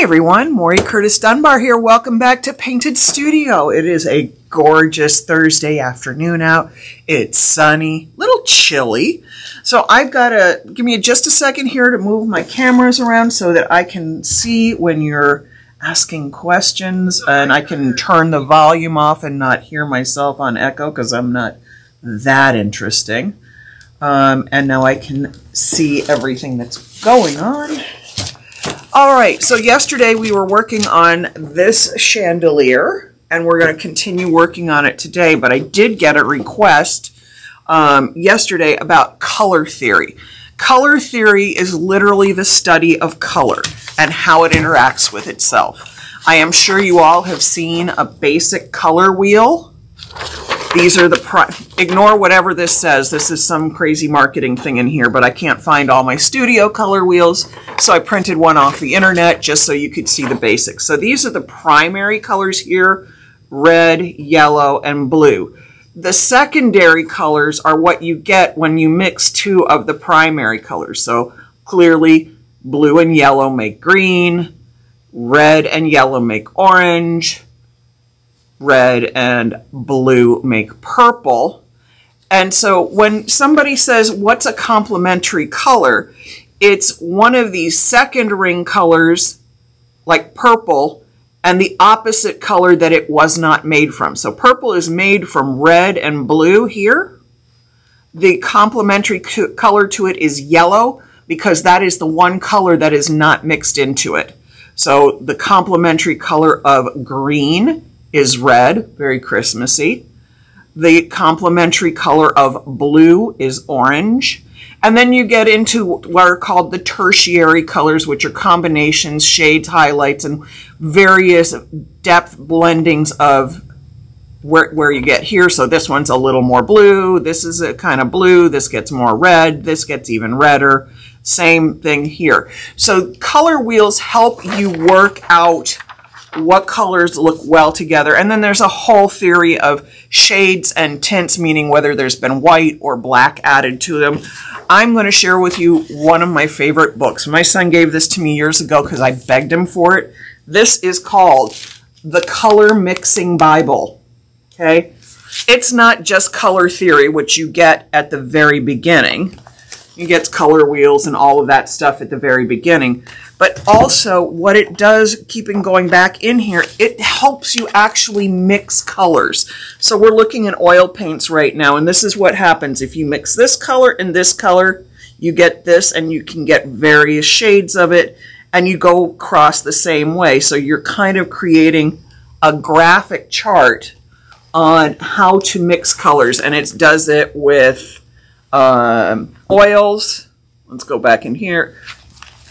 Everyone, Maury Curtis Dunbar here. Welcome back to Painted Studio. It is a gorgeous Thursday afternoon out. It's sunny, a little chilly. So I've got to, give me just a second here to move my cameras around so that I can see when you're asking questions and I can turn the volume off and not hear myself on echo because I'm not that interesting. Um, and now I can see everything that's going on. All right, so yesterday we were working on this chandelier, and we're going to continue working on it today, but I did get a request um, yesterday about color theory. Color theory is literally the study of color and how it interacts with itself. I am sure you all have seen a basic color wheel these are the, pri- ignore whatever this says. This is some crazy marketing thing in here, but I can't find all my studio color wheels. So I printed one off the internet just so you could see the basics. So these are the primary colors here, red, yellow, and blue. The secondary colors are what you get when you mix two of the primary colors. So clearly blue and yellow make green, red and yellow make orange, red and blue make purple. And so when somebody says, what's a complementary color? It's one of these second ring colors, like purple, and the opposite color that it was not made from. So purple is made from red and blue here. The complementary color to it is yellow because that is the one color that is not mixed into it. So the complementary color of green is red, very Christmassy. The complementary color of blue is orange. And then you get into what are called the tertiary colors, which are combinations, shades, highlights, and various depth blendings of where, where you get here. So this one's a little more blue. This is a kind of blue. This gets more red. This gets even redder. Same thing here. So color wheels help you work out what colors look well together. And then there's a whole theory of shades and tints, meaning whether there's been white or black added to them. I'm going to share with you one of my favorite books. My son gave this to me years ago because I begged him for it. This is called The Color Mixing Bible. Okay? It's not just color theory, which you get at the very beginning. You get color wheels and all of that stuff at the very beginning but also what it does, keeping going back in here, it helps you actually mix colors. So we're looking at oil paints right now, and this is what happens. If you mix this color and this color, you get this, and you can get various shades of it, and you go across the same way. So you're kind of creating a graphic chart on how to mix colors, and it does it with um, oils. Let's go back in here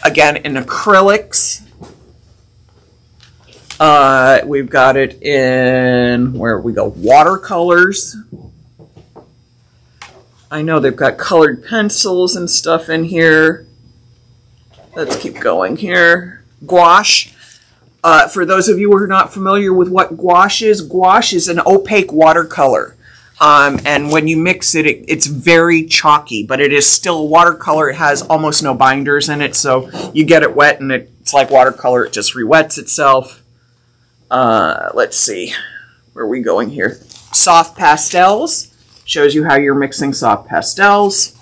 again in acrylics. Uh, we've got it in, where we go, watercolors. I know they've got colored pencils and stuff in here. Let's keep going here. Gouache. Uh, for those of you who are not familiar with what gouache is, gouache is an opaque watercolor. Um, and when you mix it, it, it's very chalky, but it is still watercolor. It has almost no binders in it, so you get it wet and it, it's like watercolor. It just re-wets itself. Uh, let's see, where are we going here? Soft pastels shows you how you're mixing soft pastels.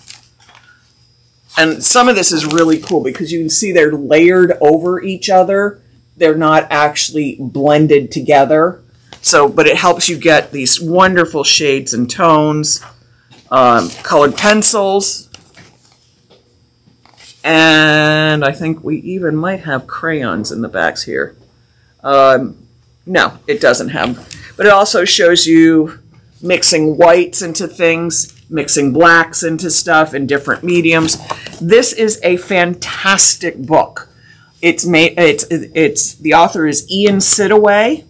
And some of this is really cool because you can see they're layered over each other. They're not actually blended together. So, but it helps you get these wonderful shades and tones, um, colored pencils, and I think we even might have crayons in the backs here. Um, no, it doesn't have, but it also shows you mixing whites into things, mixing blacks into stuff in different mediums. This is a fantastic book. It's made. It's it's the author is Ian Sidaway.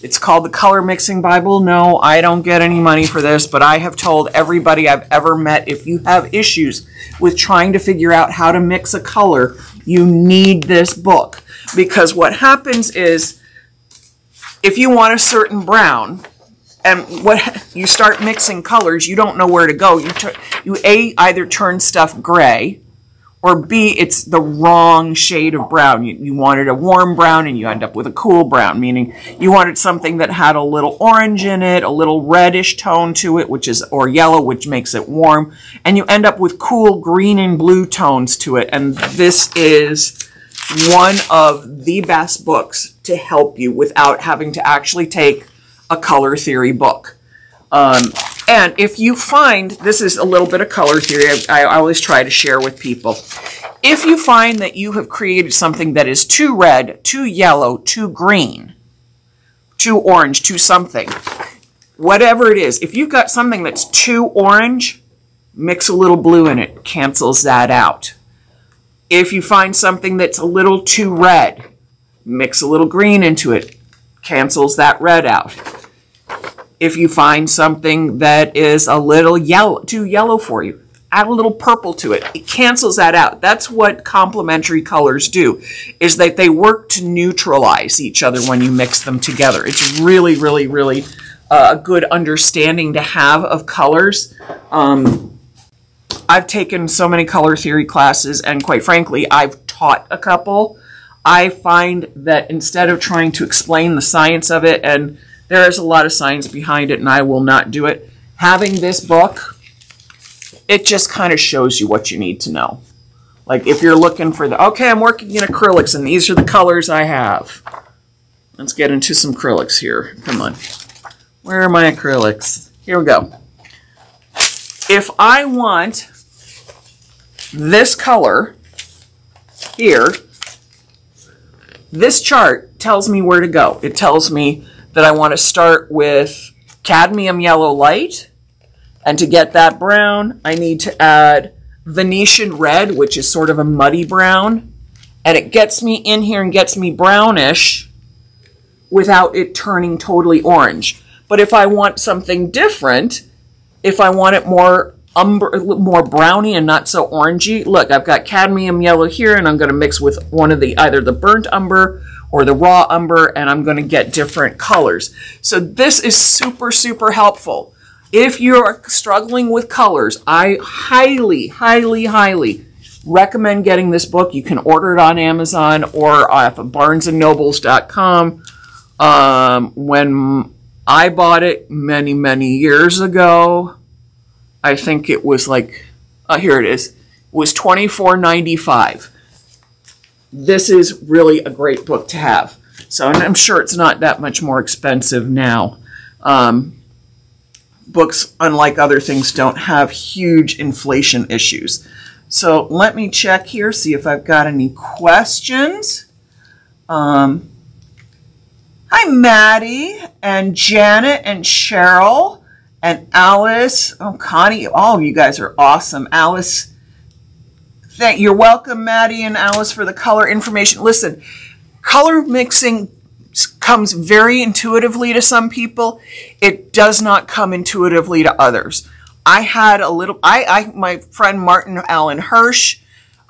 It's called the Color Mixing Bible. No, I don't get any money for this, but I have told everybody I've ever met if you have issues with trying to figure out how to mix a color, you need this book. Because what happens is if you want a certain brown, and what you start mixing colors, you don't know where to go. You, you a either turn stuff gray, or B, it's the wrong shade of brown. You, you, wanted a warm brown and you end up with a cool brown, meaning you wanted something that had a little orange in it, a little reddish tone to it, which is, or yellow, which makes it warm, and you end up with cool green and blue tones to it. And this is one of the best books to help you without having to actually take a color theory book. Um, and if you find, this is a little bit of color theory, I, I, always try to share with people. If you find that you have created something that is too red, too yellow, too green, too orange, too something, whatever it is, if you've got something that's too orange, mix a little blue in it, cancels that out. If you find something that's a little too red, mix a little green into it, cancels that red out if you find something that is a little yellow, too yellow for you, add a little purple to it. It cancels that out. That's what complementary colors do, is that they work to neutralize each other when you mix them together. It's really, really, really uh, a good understanding to have of colors. Um, I've taken so many color theory classes, and quite frankly, I've taught a couple. I find that instead of trying to explain the science of it and there is a lot of science behind it, and I will not do it. Having this book, it just kind of shows you what you need to know. Like if you're looking for the, okay, I'm working in acrylics, and these are the colors I have. Let's get into some acrylics here. Come on. Where are my acrylics? Here we go. If I want this color here, this chart tells me where to go. It tells me that I want to start with cadmium yellow light. And to get that brown, I need to add Venetian red, which is sort of a muddy brown. And it gets me in here and gets me brownish without it turning totally orange. But if I want something different, if I want it more umber, more browny and not so orangey, look, I've got cadmium yellow here and I'm going to mix with one of the, either the burnt umber or the raw umber and I'm going to get different colors. So this is super, super helpful. If you're struggling with colors, I highly, highly, highly recommend getting this book. You can order it on Amazon or off of barnesandnobles.com. Um, when I bought it many, many years ago, I think it was like, uh, here it is, it was $24.95 this is really a great book to have. So, and I'm sure it's not that much more expensive now. Um, books, unlike other things, don't have huge inflation issues. So let me check here, see if I've got any questions. Um, hi, Maddie and Janet and Cheryl and Alice. Oh, Connie, all of you guys are awesome. Alice Thank you're welcome, Maddie and Alice, for the color information. Listen, color mixing comes very intuitively to some people. It does not come intuitively to others. I had a little, I, I my friend Martin Allen Hirsch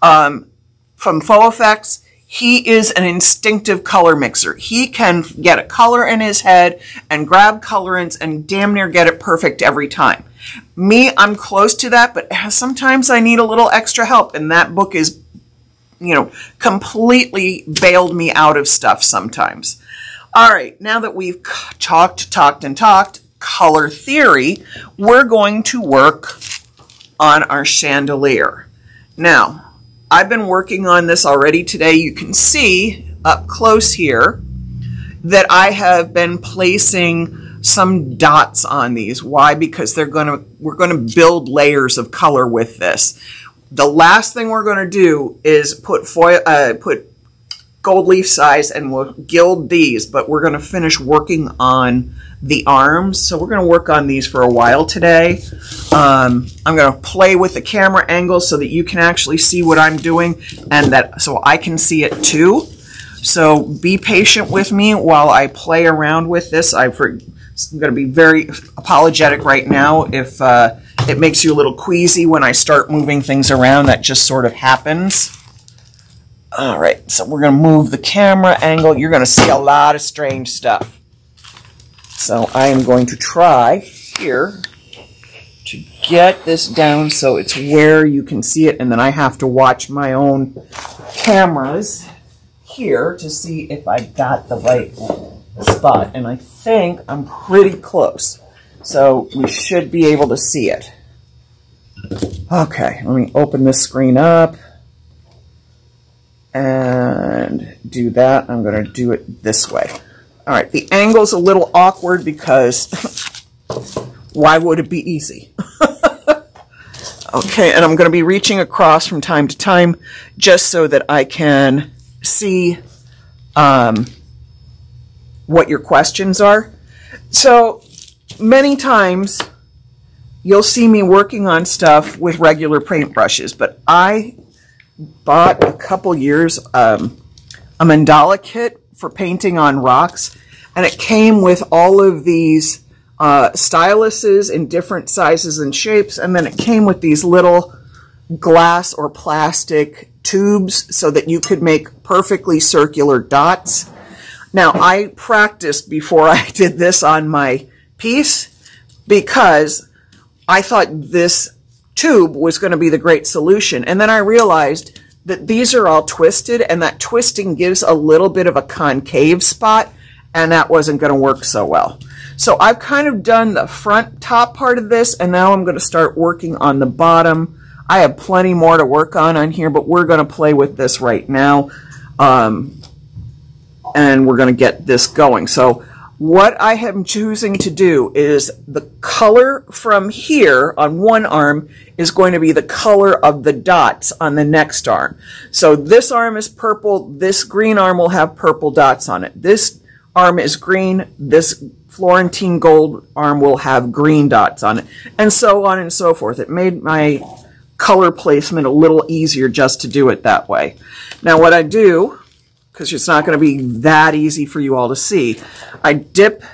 um, from Effects, he is an instinctive color mixer. He can get a color in his head and grab colorants and damn near get it perfect every time. Me, I'm close to that, but sometimes I need a little extra help, and that book is, you know, completely bailed me out of stuff sometimes. All right, now that we've talked, talked, and talked color theory, we're going to work on our chandelier. Now, I've been working on this already today. You can see up close here that I have been placing some dots on these. Why? Because they're going to, we're going to build layers of color with this. The last thing we're going to do is put foil, uh, put gold leaf size and we'll gild these, but we're going to finish working on the arms. So we're going to work on these for a while today. Um, I'm going to play with the camera angle so that you can actually see what I'm doing and that so I can see it too. So be patient with me while I play around with this. I I'm going to be very apologetic right now if uh, it makes you a little queasy when I start moving things around. That just sort of happens. All right, so we're going to move the camera angle. You're going to see a lot of strange stuff. So I am going to try here to get this down so it's where you can see it, and then I have to watch my own cameras here to see if I got the right spot. And I think I'm pretty close. So we should be able to see it. Okay, let me open this screen up and do that. I'm going to do it this way. All right, the angle's a little awkward because why would it be easy? okay, and I'm going to be reaching across from time to time just so that I can see um, what your questions are. So many times you'll see me working on stuff with regular paintbrushes, but I bought a couple years um, a mandala kit for painting on rocks, and it came with all of these uh, styluses in different sizes and shapes, and then it came with these little glass or plastic tubes so that you could make perfectly circular dots. Now, I practiced before I did this on my piece because I thought this tube was going to be the great solution. And then I realized that these are all twisted and that twisting gives a little bit of a concave spot and that wasn't going to work so well. So I've kind of done the front top part of this and now I'm going to start working on the bottom. I have plenty more to work on on here, but we're going to play with this right now. Um, and we're going to get this going. So what I am choosing to do is the color from here on one arm is going to be the color of the dots on the next arm. So this arm is purple, this green arm will have purple dots on it. This arm is green, this Florentine gold arm will have green dots on it, and so on and so forth. It made my color placement a little easier just to do it that way. Now what I do because it's not going to be that easy for you all to see. I dip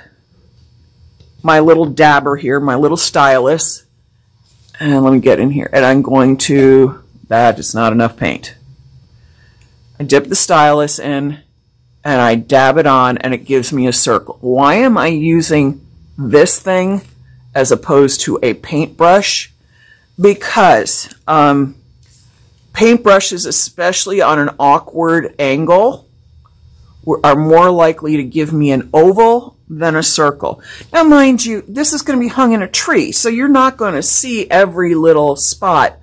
my little dabber here, my little stylus, and let me get in here. And I'm going to, that is not enough paint. I dip the stylus in, and I dab it on, and it gives me a circle. Why am I using this thing as opposed to a paintbrush? Because um, paintbrushes, especially on an awkward angle, are more likely to give me an oval than a circle. Now, mind you, this is going to be hung in a tree, so you're not going to see every little spot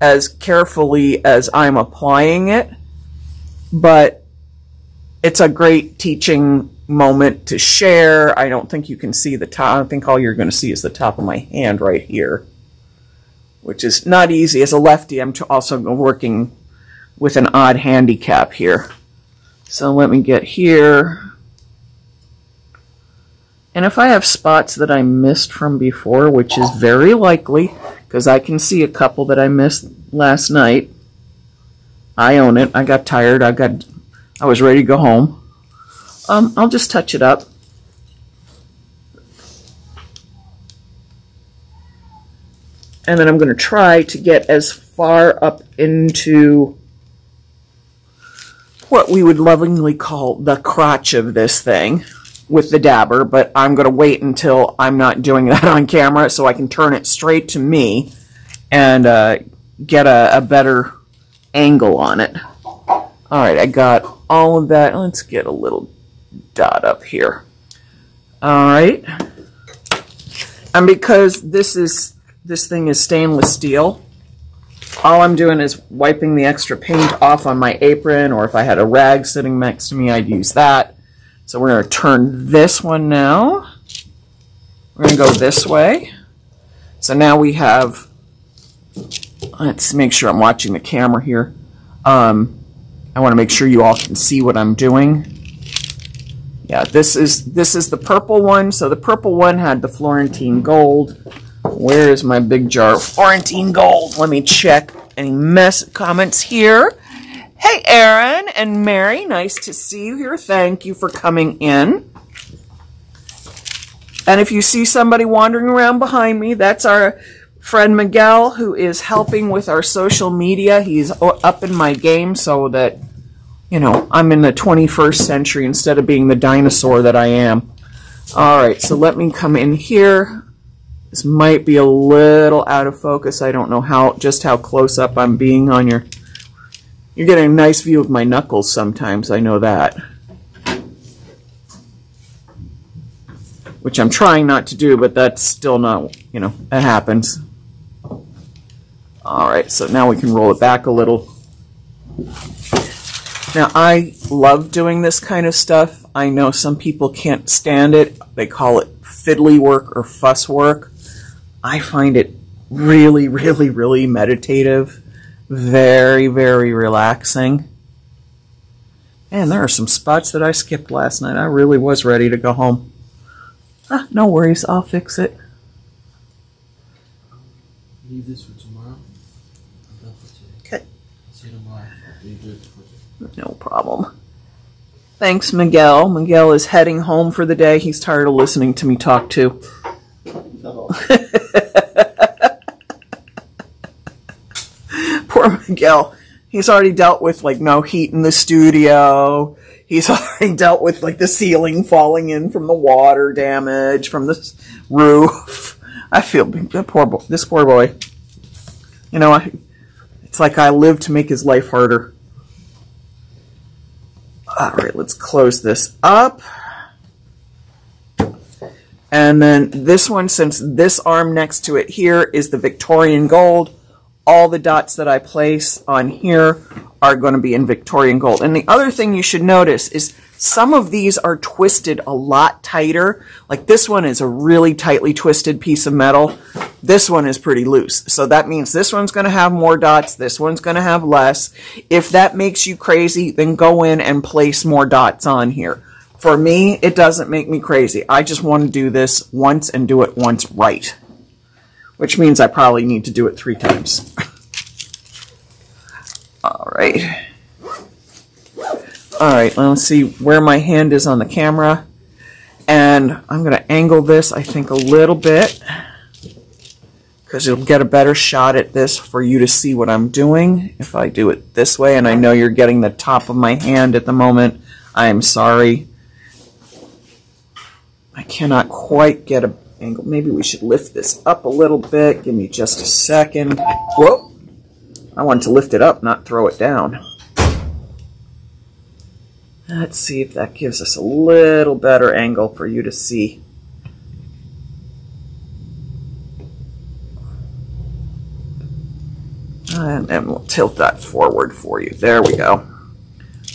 as carefully as I'm applying it, but it's a great teaching moment to share. I don't think you can see the top. I think all you're going to see is the top of my hand right here, which is not easy. As a lefty, I'm also working with an odd handicap here. So let me get here. And if I have spots that I missed from before, which is very likely, because I can see a couple that I missed last night, I own it. I got tired. I got, I was ready to go home. Um, I'll just touch it up. And then I'm going to try to get as far up into what we would lovingly call the crotch of this thing with the dabber, but I'm going to wait until I'm not doing that on camera so I can turn it straight to me and uh, get a, a better angle on it. All right, I got all of that. Let's get a little dot up here. All right. And because this is this thing is stainless steel, all I'm doing is wiping the extra paint off on my apron, or if I had a rag sitting next to me, I'd use that. So we're going to turn this one now. We're going to go this way. So now we have, let's make sure I'm watching the camera here. Um, I want to make sure you all can see what I'm doing. Yeah, this is this is the purple one. So the purple one had the Florentine gold. Where is my big jar of Florentine gold? Let me check any mess comments here. Hey, Aaron and Mary, nice to see you here. Thank you for coming in. And if you see somebody wandering around behind me, that's our friend Miguel who is helping with our social media. He's up in my game so that, you know, I'm in the 21st century instead of being the dinosaur that I am. All right, so let me come in here This might be a little out of focus. I don't know how just how close up I'm being on your you're getting a nice view of my knuckles sometimes, I know that. Which I'm trying not to do, but that's still not, you know, it happens. Alright, so now we can roll it back a little. Now, I love doing this kind of stuff. I know some people can't stand it. They call it fiddly work or fuss work. I find it really, really, really meditative very, very relaxing. And there are some spots that I skipped last night. I really was ready to go home. Ah, no worries, I'll fix it. Leave this for tomorrow. I'm done for today. Okay. I'll see you tomorrow. You it for today. No problem. Thanks, Miguel. Miguel is heading home for the day. He's tired of listening to me talk too. Miguel. He's already dealt with like no heat in the studio. He's already dealt with like the ceiling falling in from the water damage from the roof. I feel poor boy. This poor boy. You know, I, it's like I live to make his life harder. All right, let's close this up. And then this one, since this arm next to it here is the Victorian Gold, all the dots that I place on here are going to be in Victorian Gold. And the other thing you should notice is some of these are twisted a lot tighter. Like this one is a really tightly twisted piece of metal. This one is pretty loose. So that means this one's going to have more dots. This one's going to have less. If that makes you crazy, then go in and place more dots on here. For me, it doesn't make me crazy. I just want to do this once and do it once right. Which means I probably need to do it three times. All right. All right, let's see where my hand is on the camera. And I'm going to angle this, I think, a little bit. Because you'll get a better shot at this for you to see what I'm doing. If I do it this way, and I know you're getting the top of my hand at the moment, I'm sorry. I cannot quite get a angle. Maybe we should lift this up a little bit. Give me just a second. Whoa! I want to lift it up, not throw it down. Let's see if that gives us a little better angle for you to see. And, and we'll tilt that forward for you. There we go.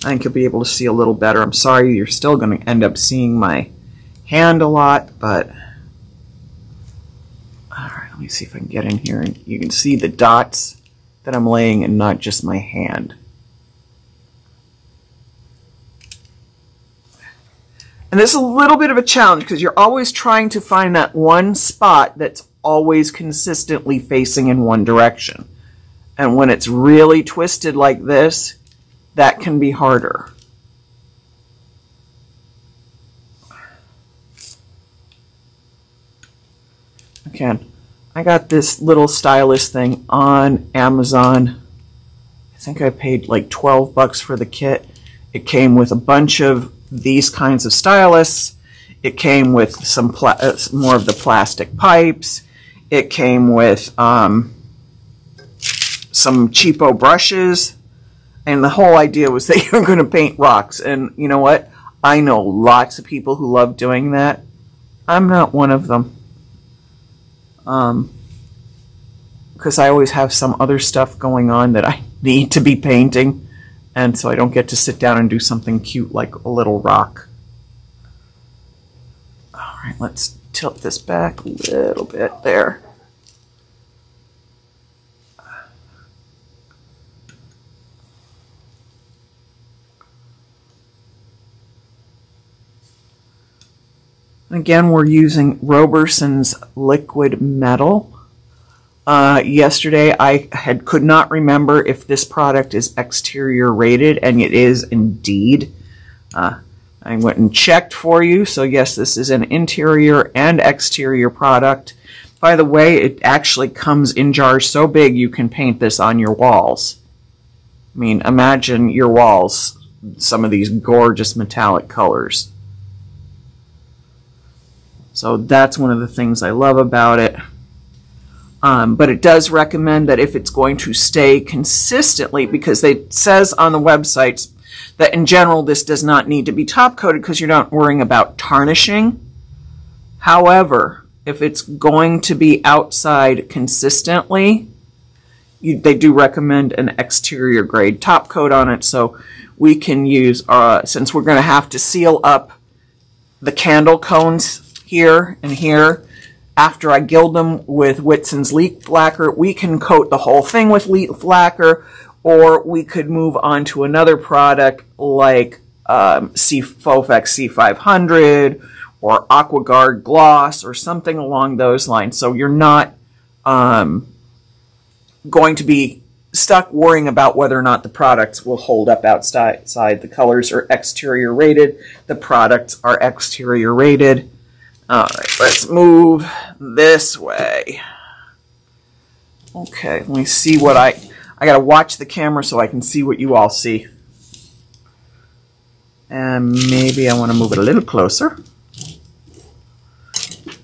I think you'll be able to see a little better. I'm sorry you're still going to end up seeing my hand a lot, but... Me see if I can get in here and you can see the dots that I'm laying and not just my hand. And this is a little bit of a challenge because you're always trying to find that one spot that's always consistently facing in one direction. And when it's really twisted like this, that can be harder. Again, I got this little stylus thing on Amazon. I think I paid like 12 bucks for the kit. It came with a bunch of these kinds of stylus. It came with some uh, more of the plastic pipes. It came with um, some cheapo brushes. And the whole idea was that you're going to paint rocks. And you know what? I know lots of people who love doing that. I'm not one of them. Um, because I always have some other stuff going on that I need to be painting, and so I don't get to sit down and do something cute like a little rock. Alright, let's tilt this back a little bit there. Again, we're using Roberson's liquid metal. Uh, yesterday, I had could not remember if this product is exterior rated, and it is indeed. Uh, I went and checked for you, so yes, this is an interior and exterior product. By the way, it actually comes in jars so big you can paint this on your walls. I mean, imagine your walls, some of these gorgeous metallic colors. So that's one of the things I love about it. Um, but it does recommend that if it's going to stay consistently, because it says on the websites that in general this does not need to be top coated because you're not worrying about tarnishing. However, if it's going to be outside consistently, you, they do recommend an exterior grade top coat on it. So we can use, uh, since we're going to have to seal up the candle cones here and here, after I gild them with Whitson's leaf lacquer, we can coat the whole thing with leaf lacquer, or we could move on to another product like um, C Fofex C500 or AquaGuard Gloss or something along those lines. So you're not um, going to be stuck worrying about whether or not the products will hold up outside. The colors are exterior rated. The products are exterior rated. All right, let's move this way. Okay, let me see what I, I gotta watch the camera so I can see what you all see. And maybe I wanna move it a little closer.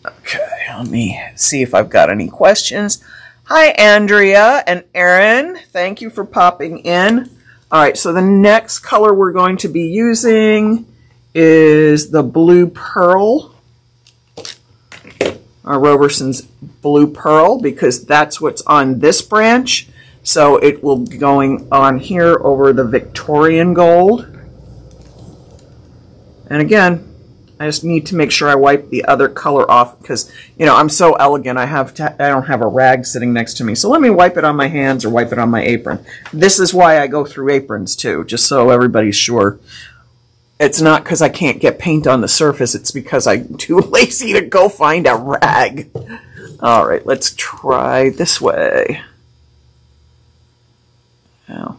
Okay, let me see if I've got any questions. Hi, Andrea and Erin. Thank you for popping in. All right, so the next color we're going to be using is the Blue Pearl uh, Roberson's Blue Pearl because that's what's on this branch. So it will be going on here over the Victorian Gold. And again, I just need to make sure I wipe the other color off because, you know, I'm so elegant. I have to, I don't have a rag sitting next to me. So let me wipe it on my hands or wipe it on my apron. This is why I go through aprons too, just so everybody's sure it's not because I can't get paint on the surface. It's because I'm too lazy to go find a rag. All right, let's try this way. Now,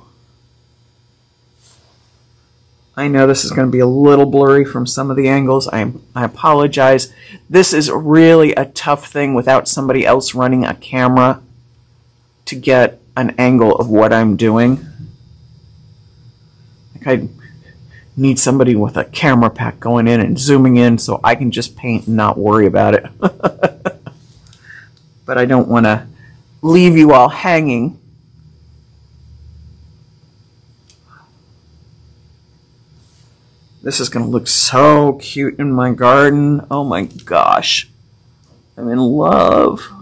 I know this is going to be a little blurry from some of the angles. I, I apologize. This is really a tough thing without somebody else running a camera to get an angle of what I'm doing. Like I need somebody with a camera pack going in and zooming in so I can just paint and not worry about it. but I don't want to leave you all hanging. This is going to look so cute in my garden. Oh my gosh. I'm in love.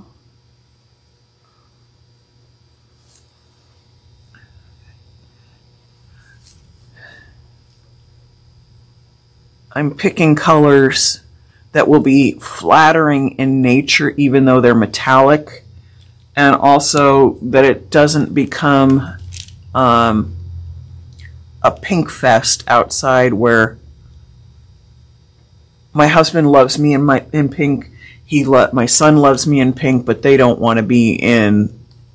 I'm picking colors that will be flattering in nature even though they're metallic and also that it doesn't become um, a pink fest outside where my husband loves me in my in pink he lo- my son loves me in pink but they don't want to be in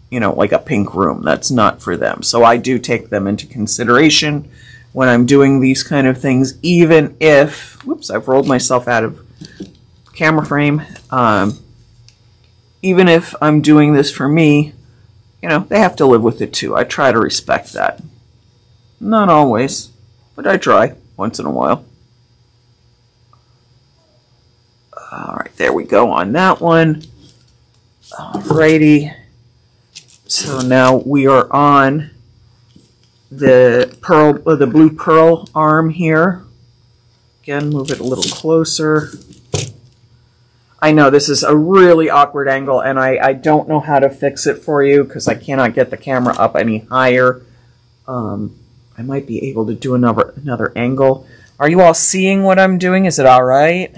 you know like a pink room. That's not for them. So I do take them into consideration when I'm doing these kind of things, even if, whoops, I've rolled myself out of camera frame. Um, even if I'm doing this for me, you know, they have to live with it too. I try to respect that. Not always, but I try once in a while. All right, there we go on that one. Alrighty. So now we are on the pearl, uh, the blue pearl arm here. Again, move it a little closer. I know this is a really awkward angle and I, I don't know how to fix it for you because I cannot get the camera up any higher. Um, I might be able to do another, another angle. Are you all seeing what I'm doing? Is it all right?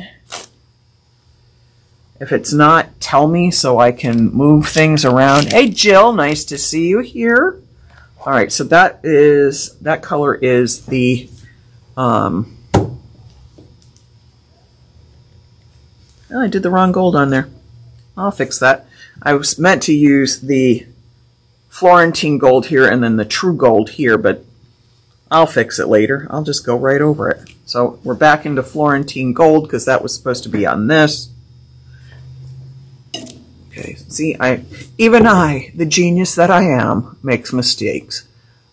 If it's not, tell me so I can move things around. Hey, Jill, nice to see you here. All right, so that is, that color is the, um, oh, I did the wrong gold on there. I'll fix that. I was meant to use the Florentine gold here and then the true gold here, but I'll fix it later. I'll just go right over it. So we're back into Florentine gold because that was supposed to be on this. Okay, see, I even I, the genius that I am, makes mistakes.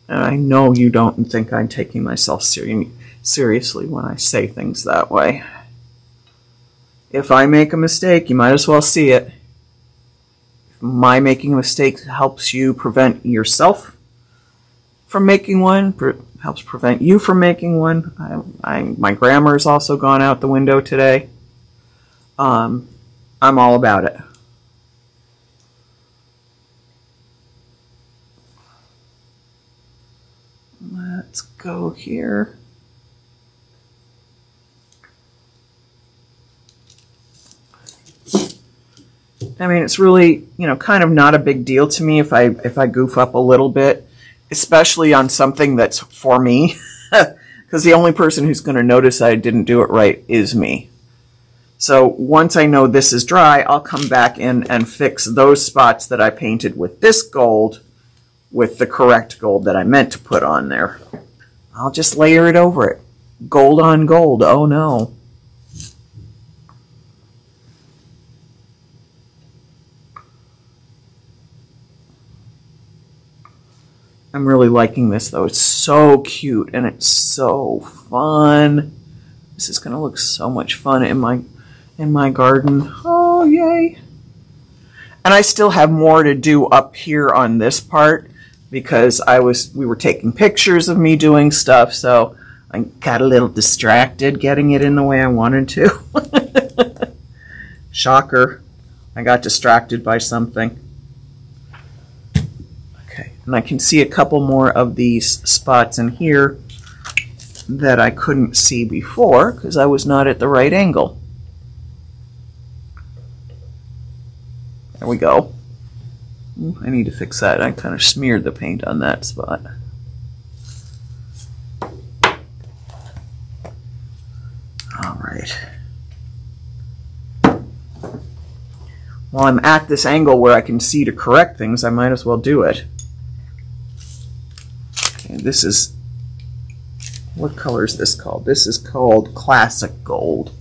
And I know you don't think I'm taking myself seri seriously when I say things that way. If I make a mistake, you might as well see it. If my making a mistake helps you prevent yourself from making one, pre- helps prevent you from making one. I, I, my grammar's also gone out the window today. Um, I'm all about it. Let's go here. I mean, it's really, you know, kind of not a big deal to me if I if I goof up a little bit, especially on something that's for me, because the only person who's going to notice I didn't do it right is me. So once I know this is dry, I'll come back in and fix those spots that I painted with this gold with the correct gold that I meant to put on there. I'll just layer it over it. Gold on gold. Oh no. I'm really liking this though. It's so cute and it's so fun. This is going to look so much fun in my in my garden. Oh, yay. And I still have more to do up here on this part because I was we were taking pictures of me doing stuff, so I got a little distracted getting it in the way I wanted to. Shocker. I got distracted by something. Okay, and I can see a couple more of these spots in here that I couldn't see before because I was not at the right angle. There we go. I need to fix that. I kind of smeared the paint on that spot. All right. While I'm at this angle where I can see to correct things, I might as well do it. Okay, this is, what color is this called? This is called Classic Gold.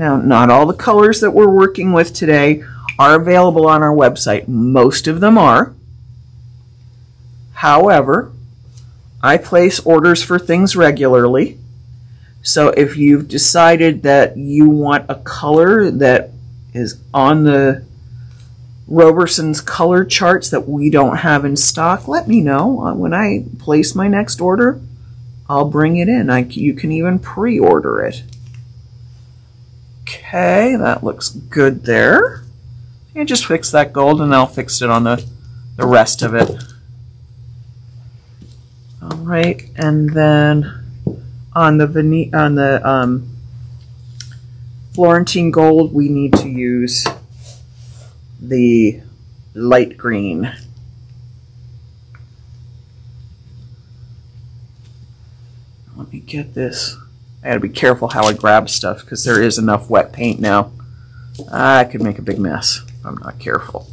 Now, not all the colors that we're working with today are available on our website. Most of them are. However, I place orders for things regularly. So if you've decided that you want a color that is on the Roberson's color charts that we don't have in stock, let me know. Uh, when I place my next order, I'll bring it in. I, you can even pre-order it. Okay, that looks good there. And just fix that gold and I'll fix it on the, the rest of it. All right, and then on the on the um, Florentine gold, we need to use the light green. Let me get this. I gotta be careful how I grab stuff because there is enough wet paint now. I could make a big mess if I'm not careful.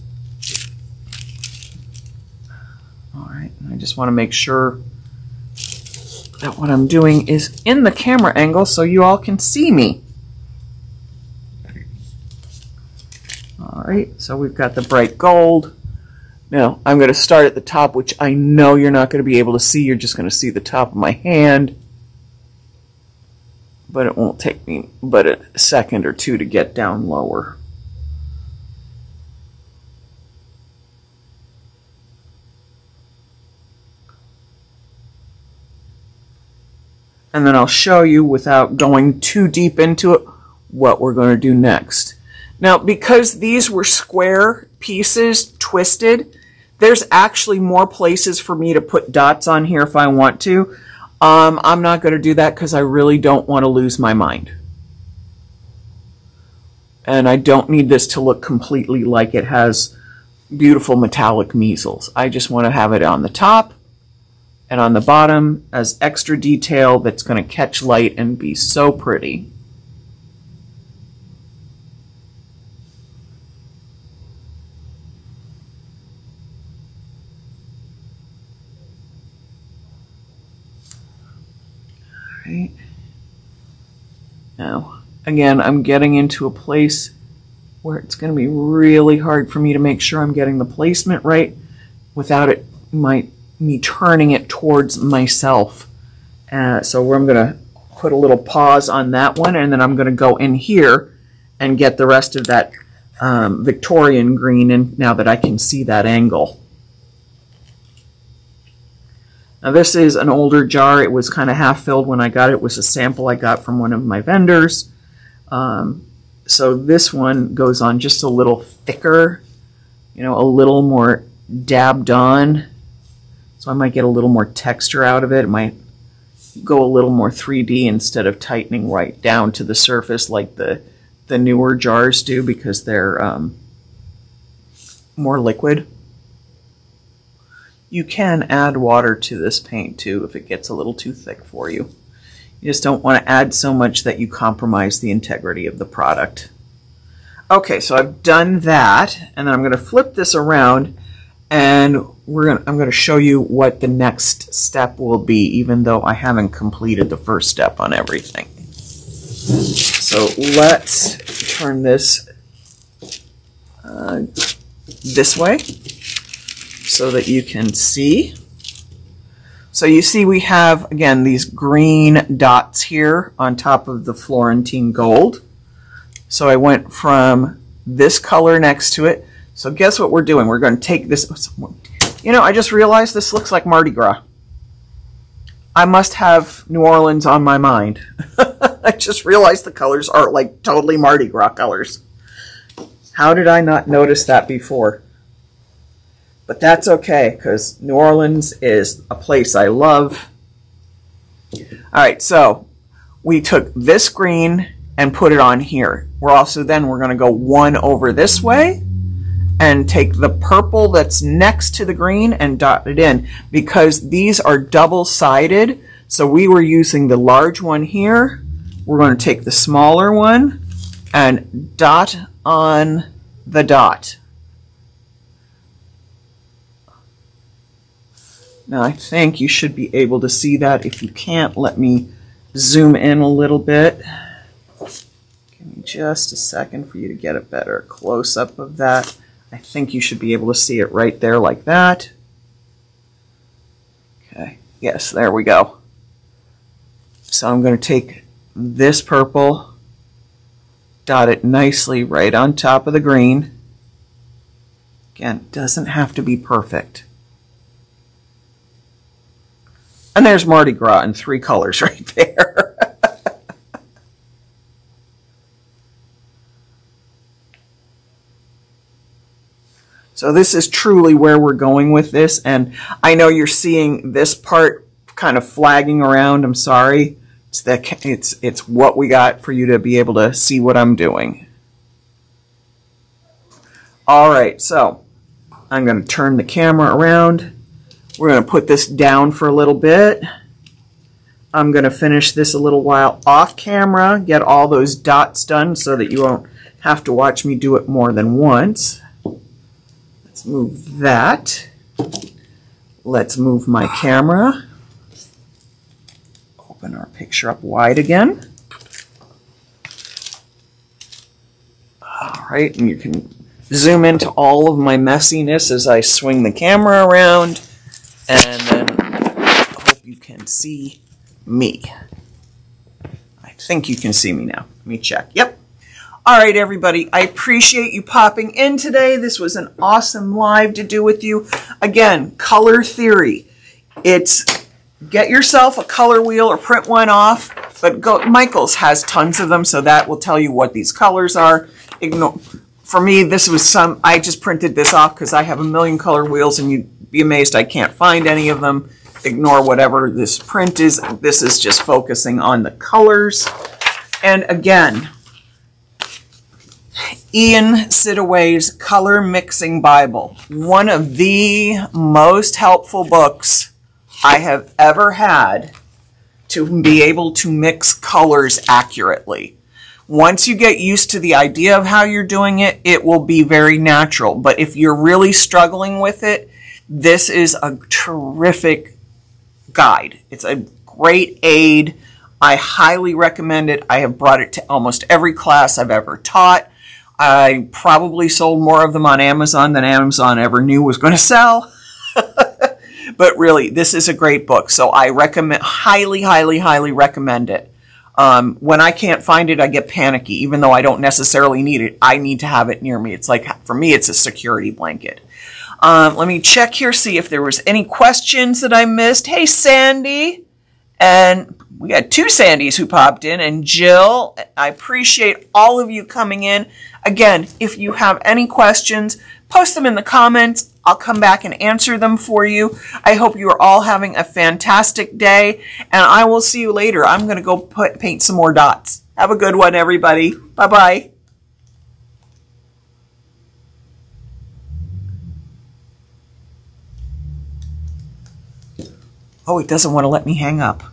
Alright, I just want to make sure that what I'm doing is in the camera angle so you all can see me. Alright, so we've got the bright gold. Now, I'm going to start at the top, which I know you're not going to be able to see. You're just going to see the top of my hand but it won't take me but a second or two to get down lower. And then I'll show you without going too deep into it what we're going to do next. Now, because these were square pieces twisted, there's actually more places for me to put dots on here if I want to. Um, I'm not going to do that because I really don't want to lose my mind. And I don't need this to look completely like it has beautiful metallic measles. I just want to have it on the top and on the bottom as extra detail that's going to catch light and be so pretty. Right. Now, again, I'm getting into a place where it's going to be really hard for me to make sure I'm getting the placement right without it my me turning it towards myself. Uh, so I'm going to put a little pause on that one, and then I'm going to go in here and get the rest of that um, Victorian green in now that I can see that angle. Now this is an older jar. It was kind of half filled when I got it. It was a sample I got from one of my vendors. Um, so this one goes on just a little thicker, you know, a little more dabbed on. So I might get a little more texture out of it. It might go a little more 3D instead of tightening right down to the surface like the, the newer jars do because they're um, more liquid. You can add water to this paint too if it gets a little too thick for you. You just don't want to add so much that you compromise the integrity of the product. Okay, so I've done that, and then I'm going to flip this around, and we're going to, I'm going to show you what the next step will be, even though I haven't completed the first step on everything. So let's turn this uh, this way so that you can see. So you see we have, again, these green dots here on top of the Florentine gold. So I went from this color next to it. So guess what we're doing? We're going to take this. You know, I just realized this looks like Mardi Gras. I must have New Orleans on my mind. I just realized the colors are like totally Mardi Gras colors. How did I not notice that before? But that's okay because New Orleans is a place I love. All right, so we took this green and put it on here. We're also then we're going to go one over this way and take the purple that's next to the green and dot it in because these are double-sided. So we were using the large one here. We're going to take the smaller one and dot on the dot. Now I think you should be able to see that. If you can't, let me zoom in a little bit. Give me just a second for you to get a better close-up of that. I think you should be able to see it right there like that. Okay, yes, there we go. So I'm going to take this purple, dot it nicely right on top of the green. Again, doesn't have to be perfect. And there's Mardi Gras in three colors right there. so this is truly where we're going with this. And I know you're seeing this part kind of flagging around. I'm sorry. It's, it's, it's what we got for you to be able to see what I'm doing. All right, so I'm going to turn the camera around we're going to put this down for a little bit. I'm going to finish this a little while off camera, get all those dots done so that you won't have to watch me do it more than once. Let's move that. Let's move my camera. Open our picture up wide again. All right, and you can zoom into all of my messiness as I swing the camera around and then I hope you can see me. I think you can see me now. Let me check. Yep. All right, everybody. I appreciate you popping in today. This was an awesome live to do with you. Again, color theory. It's get yourself a color wheel or print one off. But go, Michaels has tons of them, so that will tell you what these colors are. Ignore. For me, this was some. I just printed this off because I have a million color wheels, and you be amazed I can't find any of them. Ignore whatever this print is. This is just focusing on the colors. And again, Ian Sidaway's Color Mixing Bible, one of the most helpful books I have ever had to be able to mix colors accurately. Once you get used to the idea of how you're doing it, it will be very natural. But if you're really struggling with it, this is a terrific guide. It's a great aid. I highly recommend it. I have brought it to almost every class I've ever taught. I probably sold more of them on Amazon than Amazon ever knew was going to sell. but really, this is a great book. So I recommend, highly, highly, highly recommend it. Um, when I can't find it, I get panicky, even though I don't necessarily need it. I need to have it near me. It's like, for me, it's a security blanket. Um, let me check here, see if there was any questions that I missed. Hey, Sandy. And we got two Sandys who popped in, and Jill. I appreciate all of you coming in. Again, if you have any questions, post them in the comments. I'll come back and answer them for you. I hope you are all having a fantastic day, and I will see you later. I'm going to go put, paint some more dots. Have a good one, everybody. Bye bye Oh, it doesn't want to let me hang up.